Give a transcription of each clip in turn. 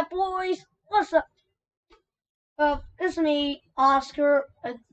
Yeah, boys, what's up? Uh, it's me, Oscar,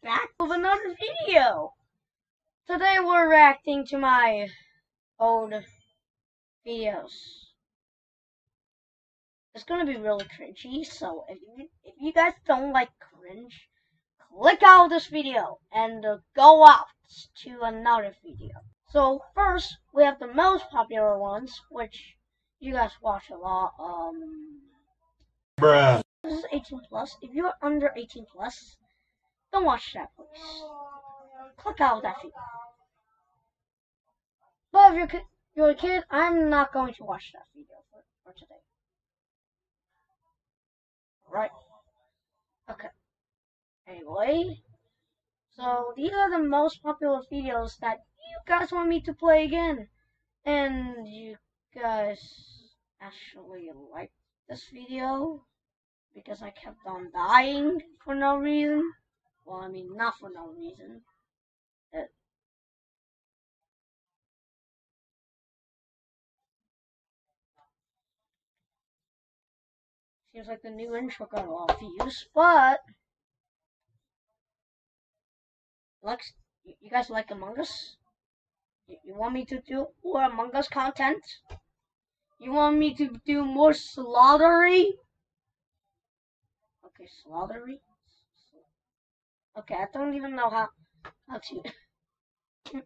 back with another video. Today we're reacting to my old videos. It's gonna be really cringy, so if you, if you guys don't like cringe, click out of this video and uh, go out to another video. So first, we have the most popular ones, which you guys watch a lot. Um, Bruh. this is 18 plus. If you're under 18 plus, don't watch that, please. Click out of that video. But if you're, you're a kid, I'm not going to watch that video for, for today. Alright. Okay. Anyway. So, these are the most popular videos that you guys want me to play again. And you guys actually liked this video because I kept on dying for no reason. Well, I mean, not for no reason. Uh, seems like the new intro got a lot of views, but like, you guys like Among Us? You want me to do more Among Us content? You want me to do more slaughtery? Okay, slaughtery? Okay, I don't even know how, how to.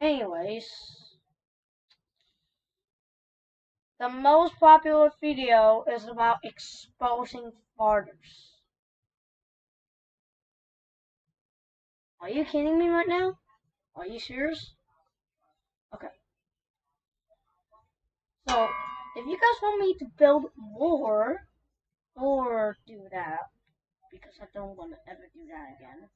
Anyways. The most popular video is about exposing farters. Are you kidding me right now? Are you serious? Okay. So, if you guys want me to build more, or do that, because I don't want to ever do that again.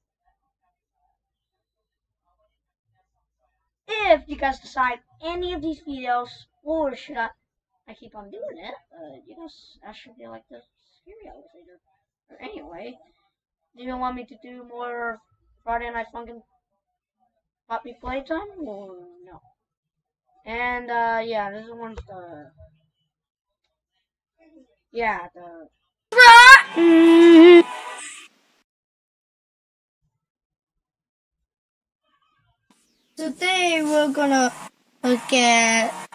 If you guys decide any of these videos, or should I, I keep on doing it, uh, you guys actually like the scary elevator. Or anyway, do you want me to do more Friday Night Funkin' Poppy Playtime, or no? And, uh, yeah, this one's the, yeah, the, Today we're gonna look at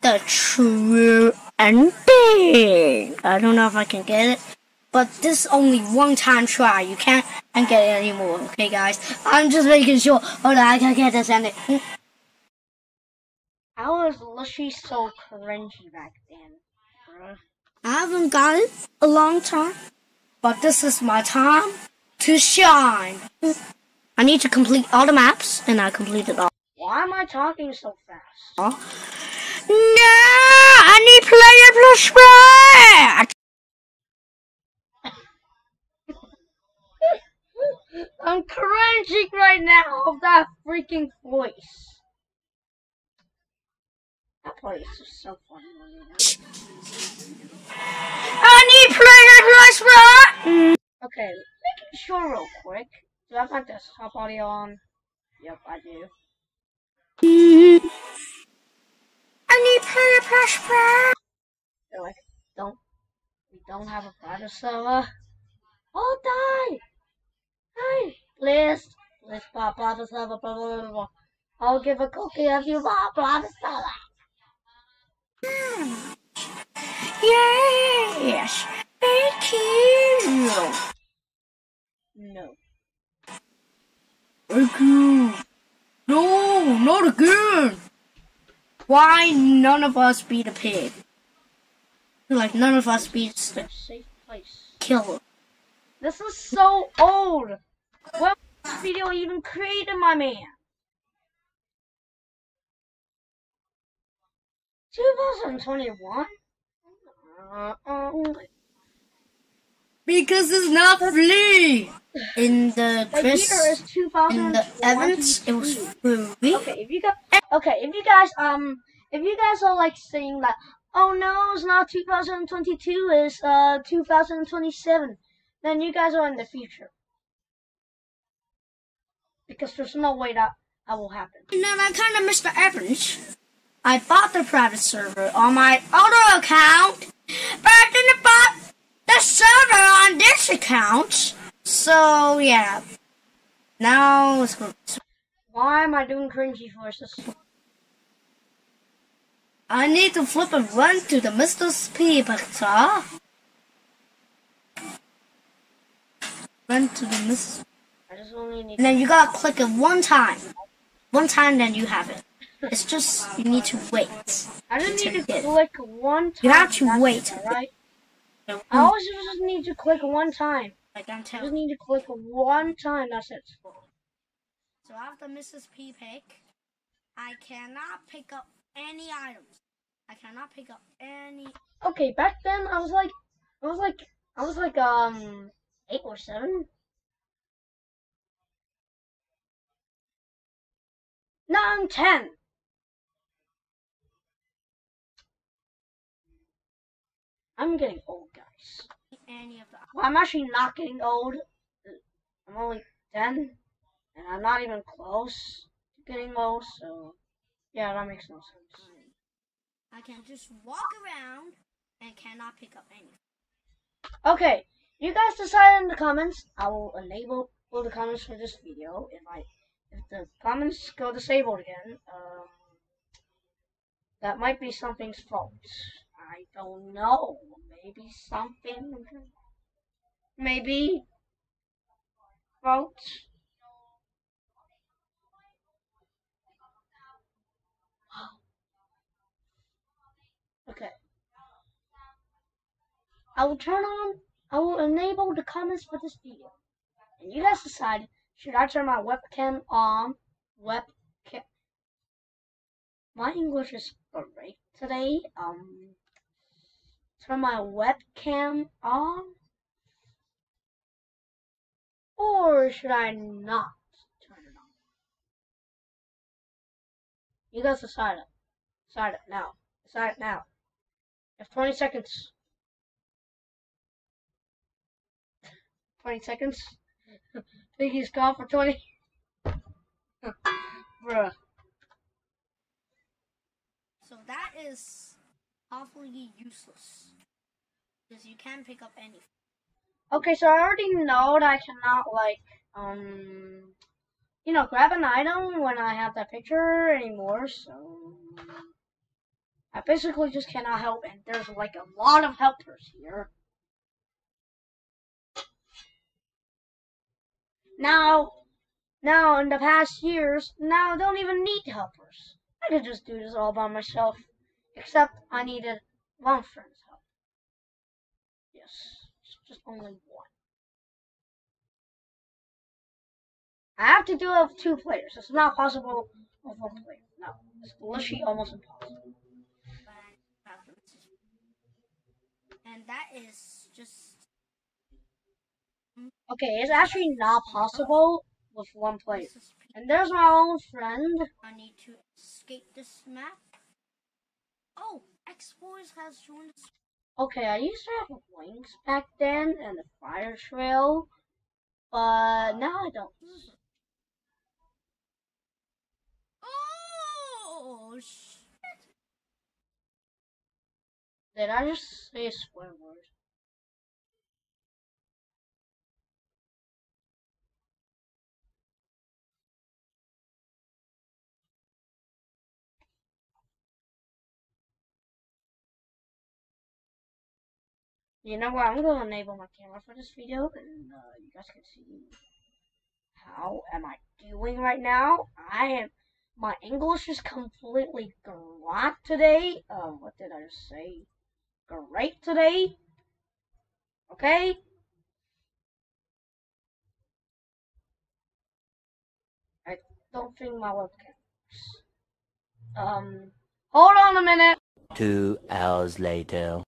the true ending. I don't know if I can get it, but this is only one time try. You can't, can't get it anymore. Okay, guys. I'm just making sure. Hold on, I can get this ending. I was literally so cringy back then. I haven't got it a long time, but this is my time to shine. I need to complete all the maps, and I completed all. Why am I talking so fast? No, I need player plus one. I'm cringing right now of that freaking voice. That voice is so funny. I need player plus one. Okay, making sure real quick. Do I have my desktop audio on? Yep, I do. I need player plus one. They're like, don't, we don't have a private server. Oh, die! Hey, please, please, blah, private server, blah, blah, blah, blah. I'll give a cookie if you want private server. Yes, thank you. No. Thank you. No, not again. Why none of us beat a pig? Like none of us beats the Safe place. killer. This is so old. What video even created, my man? 2021? Uh, um, Because it's not free. In the the Chris, 2022. in the Evans, it was free. Okay, if you guys, okay, if you guys, um, if you guys are like saying that, oh no, it's not 2022, it's uh 2027, then you guys are in the future. Because there's no way that that will happen. And then I kind of Mr. Evans. I bought the private server on my other account, the server on this account. So yeah. Now let's go. Why am I doing cringy voices? I need to flip and run to the Mr. Picture. Run to the Mrs. I just only need And then you gotta click it one time. One time, then you have it. It's just, you need to wait. I just need to Yes. click one time. You have to that's wait. it, Right? I always just need to click one time. I can I tell. just need to click one time. That's it. So after Mrs. P pick, I cannot pick up any items. I cannot pick up any. Okay, back then I was like, I was like, I was like, um, eight or seven. Now I'm ten. I'm getting old, guys. Any of the. Well, I'm actually not getting old. I'm only 10, and I'm not even close to getting old, so yeah, that makes no sense. I can just walk around and cannot pick up any. Okay, you guys decide in the comments. I will enable all the comments for this video. If I, if the comments go disabled again, um, that might be something's fault. I don't know. Maybe something. Maybe fault. Okay. I will turn on, I will enable the comments for this video. And you guys decide, should I turn my webcam on? Webcam. My English is great today. Um, turn my webcam on? Or should I not turn it on? You guys decide it. Decide it now. Decide it now. You have 20 seconds. 20 seconds. Think he's gone for 20? Bruh. So that is awfully useless. Because you can't pick up anything. Okay, so I already know that I cannot, like, um, you know, grab an item when I have that picture anymore, so. I basically just cannot help, and there's, like, a lot of helpers here. Now, now in the past years, now I don't even need helpers. I could just do this all by myself. Except I needed one friend's help. Yes, just only one. I have to do it with two players. It's not possible with one player. No, it's literally almost impossible. And that is just. Okay, it's actually not possible with one player. And there's my own friend. I need to escape this map. Oh, X Boys has joined us. Okay, I used to have wings back then and a fire trail, but now I don't. Oh, shit. Did I just say a swear word? You know what? I'm gonna enable my camera for this video, and uh, you guys can see how am I doing right now. I am. My English is completely great today. Um, what did I say? Great today. Okay. I don't think my webcam. works. Um, hold on a minute. Two hours later.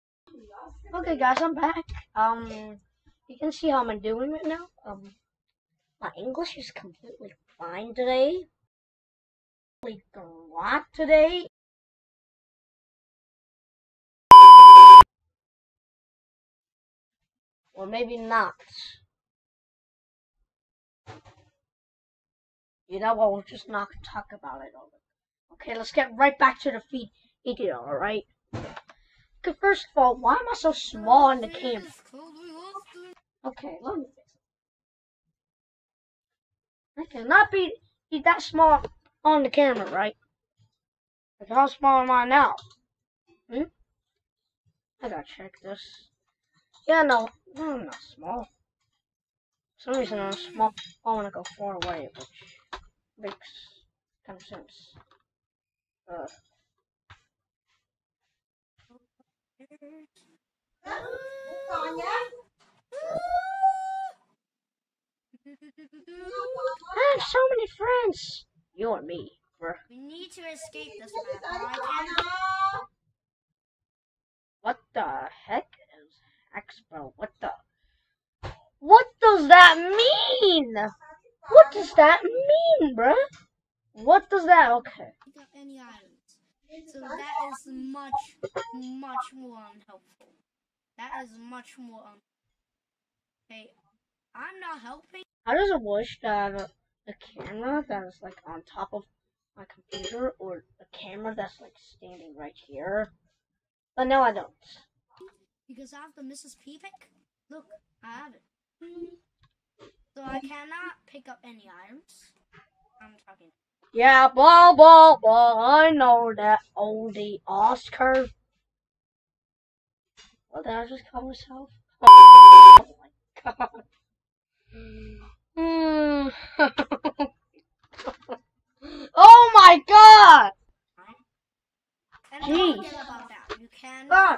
Okay, guys, I'm back. Um, you can see how I'm doing right now. Um, my English is completely fine today. Completely great today. Or maybe not. You know what? We're just not gonna talk about it. Okay, let's get right back to the feed video. All right. Okay, first of all, why am I so small in the camera? Okay, let me fix it. I cannot be, be that small on the camera, right? Like, how small am I now? Hmm? I gotta check this. Yeah, no, I'm not small. For some reason I'm small. I want to go far away, which makes kind of sense. Uh. I have so many friends. You and me, bruh. We need to escape this map. I can't. What the heck is hex, bro? What the? What does that mean? What does that mean, bruh? What does that? Okay. So that is much, much more unhelpful. That is much more un. Hey, I'm not helping. I just wish that a, a camera that is like on top of my computer or a camera that's like standing right here. But no, I don't. Because I have the Mrs. P pick. Look, I have it. So I cannot pick up any items. I'm talking. Yeah, blah blah blah. I know that oldie Oscar. What did I just call myself? Oh my god. Hmm. oh my god! Jeez. forget about that. You cannot God.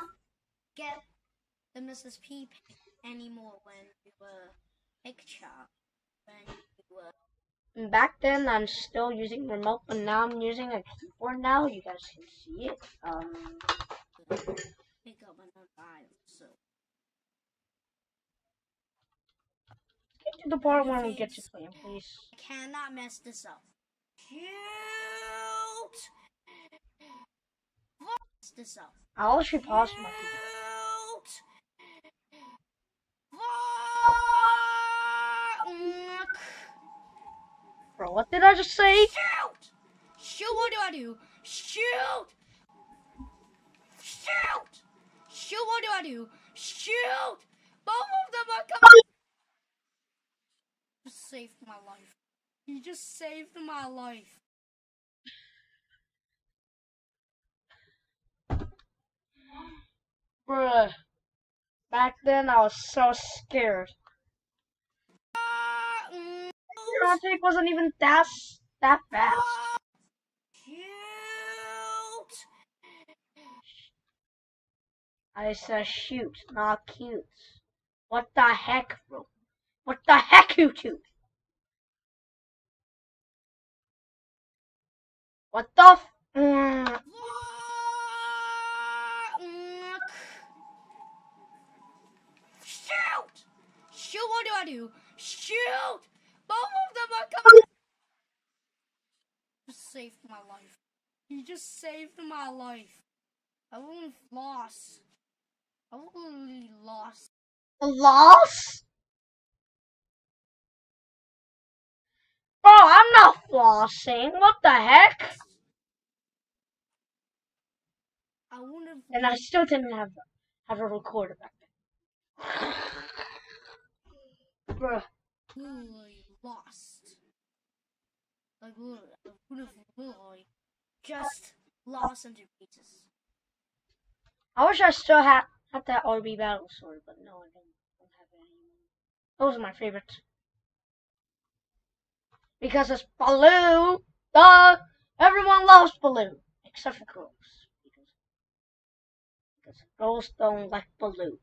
get the Mrs. P anymore when you were picture. When you were. Back then, I'm still using remote, but now I'm using a keyboard. Now you guys can see it. Um, pick up another item. So get to the part when we get to playing, please. I cannot mess this up. Shoot! Mess this up. I'll actually pause my video. Shoot! Fuck! What did I just say? Shoot! Shoot! What do I do? Shoot! Shoot! Shoot! What do I do? Shoot! Both of them are coming. You saved my life. You just saved my life. Bruh. Back then, I was so scared. Ah, mm, Traffic wasn't even that that fast. Shoot! I said shoot, not cute. What the heck, bro? What the heck, you two? What the f- mm, Shoot! Shoot, what do I do? Shoot! Both of them are coming! You saved my life. You just saved my life. I wouldn't have lost. I really lost. Floss? Bro, I'm not flossing. What the heck? I wouldn't have. And I still didn't have have a recorder back then. Bruh. Lost. Like literally just lost into pieces. I wish I still had had that RB battle sword, but no, I don't, don't have it anymore. Those are my favorites. Because it's Baloo! Duh! Everyone loves Baloo! Except for girls. Because, because girls don't like Baloo.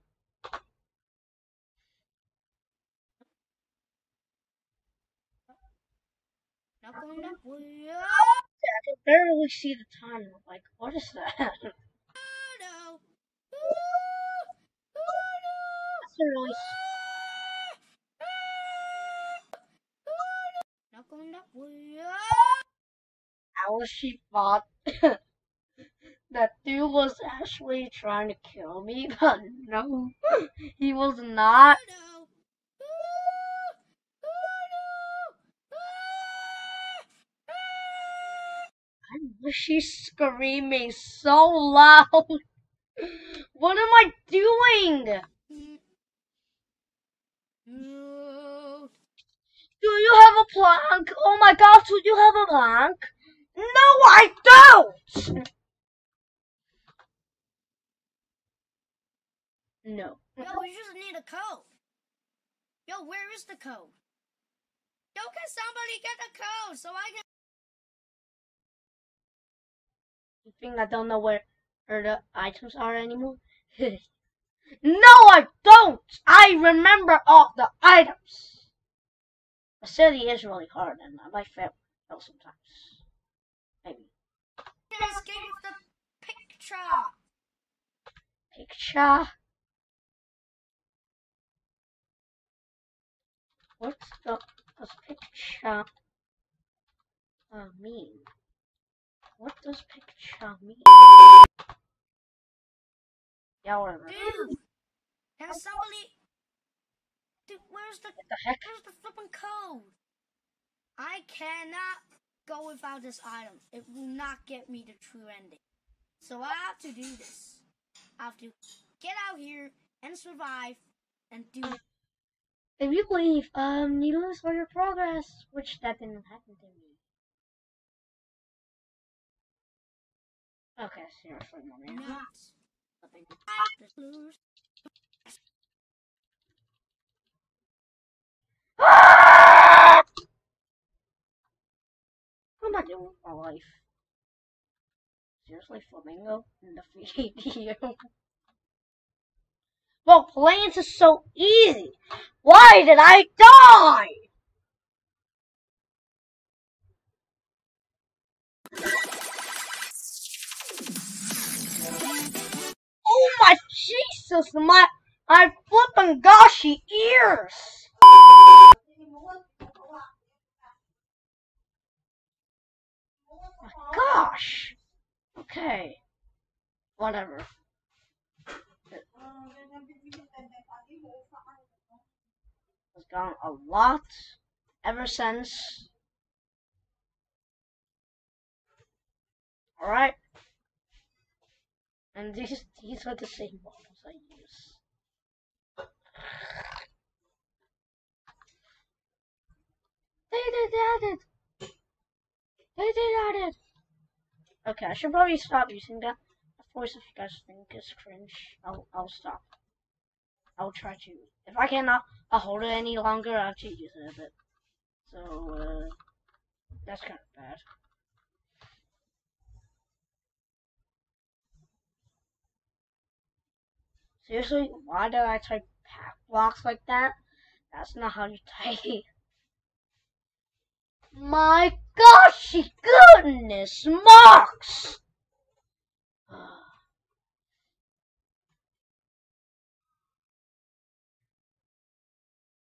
Not going way. Yeah, I can barely see the time. Like, what is that? That's Oh no! Oh a really no! Not going that way. how she thought that dude was actually trying to kill me, but no, he was not. She's screaming so loud. what am I doing? Do you have a plank? Oh my gosh, do you have a plank? No, I don't! No. Yo, we just need a code. Yo, where is the code? Yo, can somebody get the code so I can... You think I don't know where, where the items are anymore? no, I don't! I remember all the items! The city is really hard and I might fail sometimes. Maybe. escape with the picture? Picture. What's the does picture uh, mean? What does picture mean? Yeah, whatever. Dude, can somebody? Dude, where's the, the heck? where's the flipping code? I cannot go without this item. It will not get me the true ending. So I have to do this. I have to get out here and survive and do it. If you leave, um, you lose all your progress, which that didn't happen to me. Okay, seriously, mommy. not something to lose. What am I doing with my life? Seriously, Flamingo in the video. well, planes is so easy. Why did I die? My Jesus, my my flippin' goshy ears! My gosh! Okay. Whatever. It's gone a lot ever since. Alright. And these these are the same models I use. They did added. They did added. Okay, I should probably stop using that. Of course, if you guys think it's cringe, I'll I'll stop. I'll try to. If I cannot I'll hold it any longer, I'll actually use it a bit. So uh, that's kind of bad. Seriously, why did I type pack blocks like that? That's not how you type. My goshy goodness, Marks!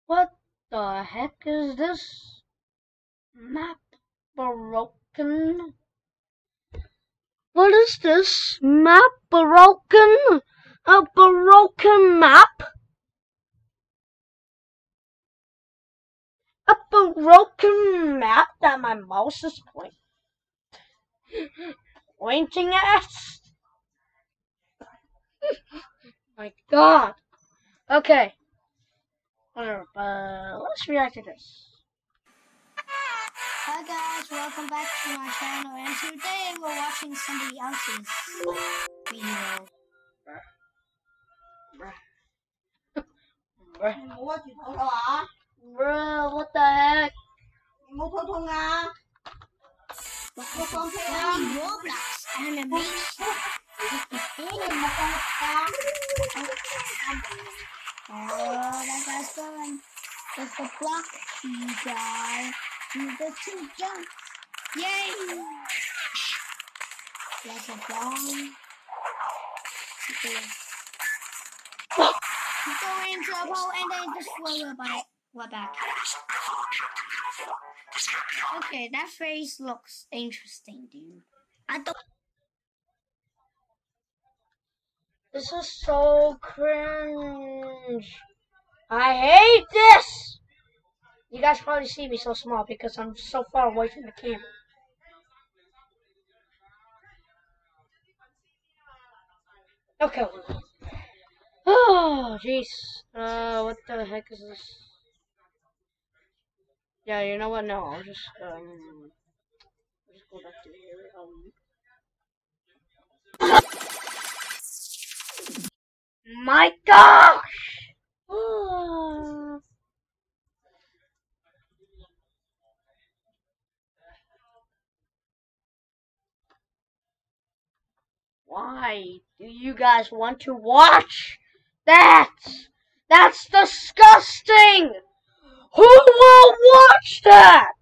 What the heck is this? Map broken? What is this? Map broken? A broken map? A broken map that my mouse is point pointing at? my god. Okay. Whatever, but uh, let's react to this. Hi guys, welcome back to my channel and today we're watching somebody else's video. Bruh. Bruh. Bruh, what the heck? Playing Roblox animation. Oh, that guy's going. There's the block key guy. Do the two jump. Yay! There's a bomb. Go and then just by what back. Okay, that face looks interesting, dude. I don't. This is so cringe. I hate this. You guys probably see me so small because I'm so far away from the camera. Okay. Oh, jeez. Uh, what the heck is this? Yeah, you know what? No, I'll just um, I'll just go back to here. Um, my gosh! Why do you guys want to watch that? That's disgusting! Who will watch that?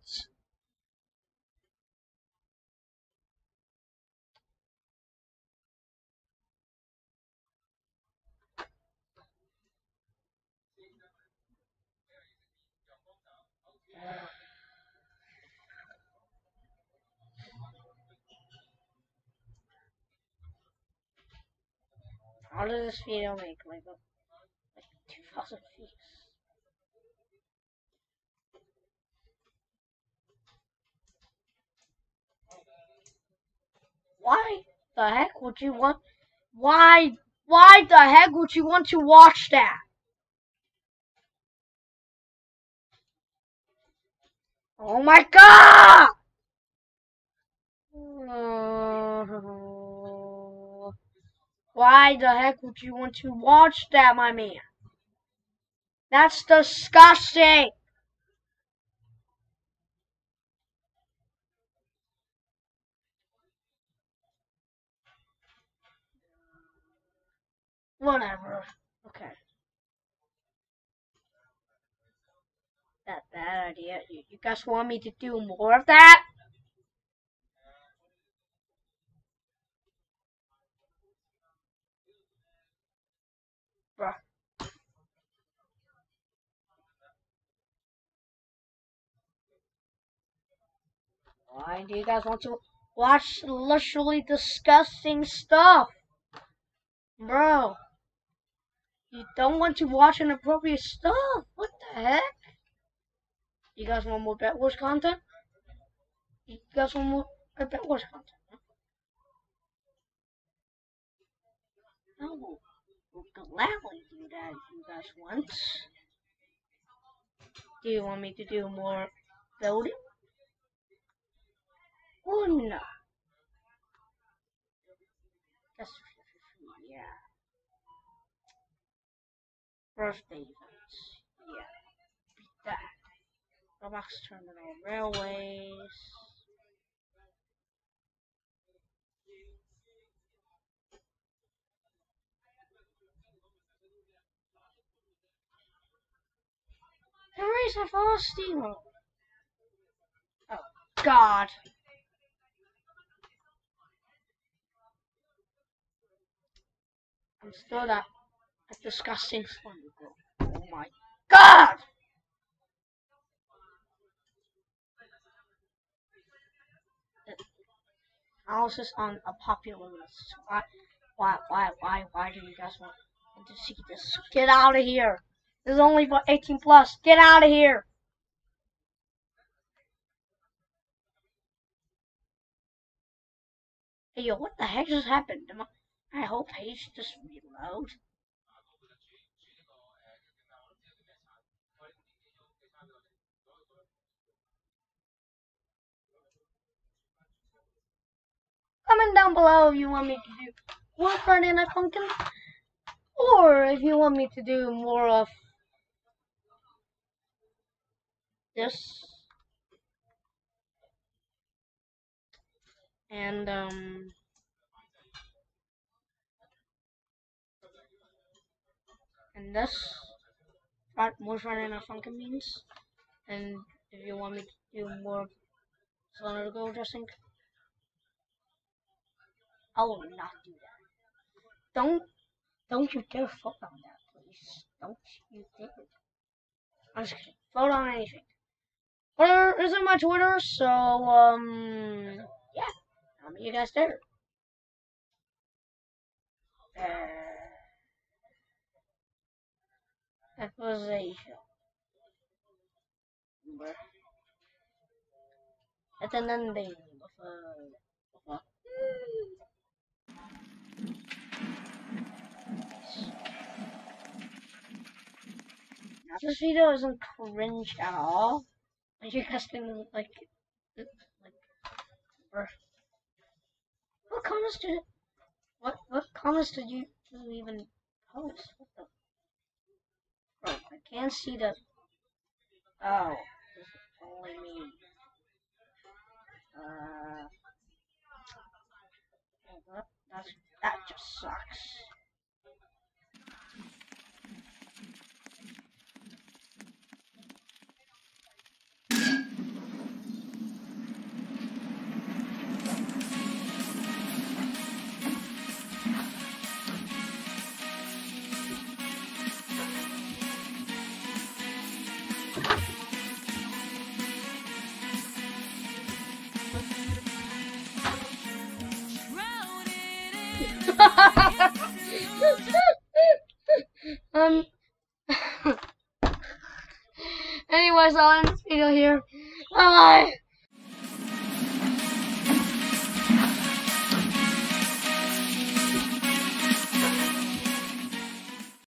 How does this video make like, like 2,000 views? Why the heck would you want? Why? Why the heck would you want to watch that? Oh my god! Why the heck would you want to watch that, my man? That's disgusting! Whatever. Okay. That bad idea. You, you guys want me to do more of that? Bruh. Why do you guys want to watch literally disgusting stuff? Bro. You don't want to watch inappropriate stuff. What the heck? You guys want more Bed Wars content? You guys want more Bed Wars content? No. We'll gladly do that if you guys want. Do you want me to do more building? Or no? That's yeah. Birthday events. Yeah. Beat that. Roblox Terminal Railways. The race of false steamroll. Oh, God. I'm still that, disgusting. Oh my God! House is on a popular list. Why, why, why, why, why do you guys want to see this? Get out of here! This is only for 18 plus. Get out of here! Hey, yo, what the heck just happened? Did my, my hope he's just reload? Comment down below if you want me to do more Friday Night Funkin', or if you want me to do more of this. And, um, and this, Fri- more Night Funkin' means. And if you want me to do more Slender Go dressing, I will not do that. Don't, don't you dare vote on that, please. Don't you dare. I'm just kidding. Vote on anything. Twitter isn't my Twitter, so, um, yeah. I'll meet you guys there. Uh, that was a number. At an ending of a, of a this video isn't cringe at all. You guys didn't like, like, or what comments did, what what comments did you even post? Bro, I can't see the. Oh, this is only me. Uh, oh, that just sucks. Anyways, I'll end this video here. Bye.